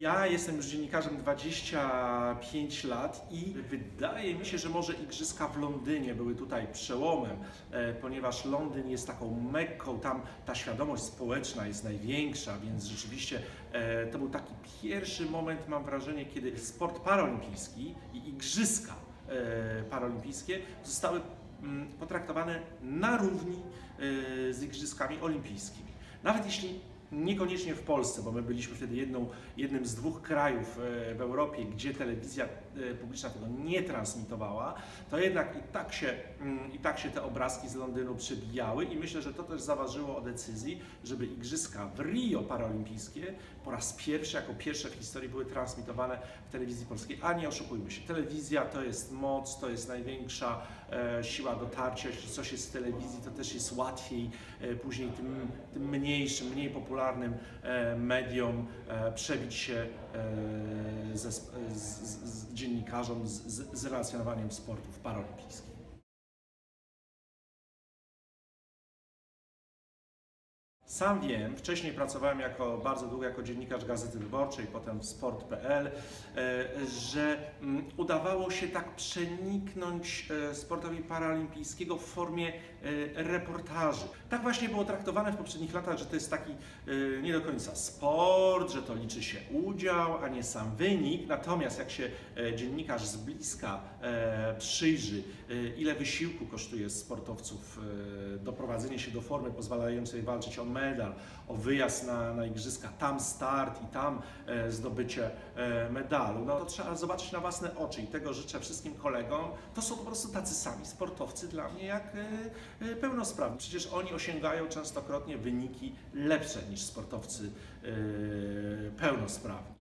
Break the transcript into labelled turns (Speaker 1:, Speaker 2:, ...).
Speaker 1: Ja jestem już dziennikarzem 25 lat i wydaje mi się, że może Igrzyska w Londynie były tutaj przełomem, e, ponieważ Londyn jest taką mekką, tam ta świadomość społeczna jest największa, więc rzeczywiście e, to był taki pierwszy moment, mam wrażenie, kiedy sport paraolimpijski i Igrzyska e, paraolimpijskie zostały mm, potraktowane na równi z Igrzyskami olimpijskimi. Nawet jeśli Niekoniecznie w Polsce, bo my byliśmy wtedy jedną, jednym z dwóch krajów e, w Europie, gdzie telewizja e, publiczna tego nie transmitowała, to jednak i tak się, mm, i tak się te obrazki z Londynu przebijały i myślę, że to też zaważyło o decyzji, żeby Igrzyska w Rio Paralimpijskie po raz pierwszy, jako pierwsze w historii były transmitowane w telewizji polskiej. A nie oszukujmy się, telewizja to jest moc, to jest największa e, siła dotarcia, jeśli coś jest w telewizji, to też jest łatwiej później tym, tym mniejszym, mniej popularnym popularnym e, mediom e, przebić się e, ze, z, z, z dziennikarzom z, z relacjonowaniem sportów paraolimpijskich. Sam wiem, wcześniej pracowałem jako, bardzo długo jako dziennikarz Gazety Wyborczej, potem w sport.pl, e, że mm, udawało się tak przeniknąć e, sportowi paraolimpijskiego w formie e, reportaży. Tak właśnie było traktowane w poprzednich latach, że to jest taki nie do końca sport, że to liczy się udział, a nie sam wynik. Natomiast jak się dziennikarz z bliska przyjrzy, ile wysiłku kosztuje sportowców doprowadzenie się do formy pozwalającej walczyć o medal, o wyjazd na, na igrzyska, tam start i tam e, zdobycie e, medalu, no to trzeba zobaczyć na własne oczy i tego życzę wszystkim kolegom. To są po prostu tacy sami sportowcy dla mnie jak e, pełnosprawni. Przecież oni osiągają częstokrotnie wyniki lepsze niż sportowcy pełnosprawni.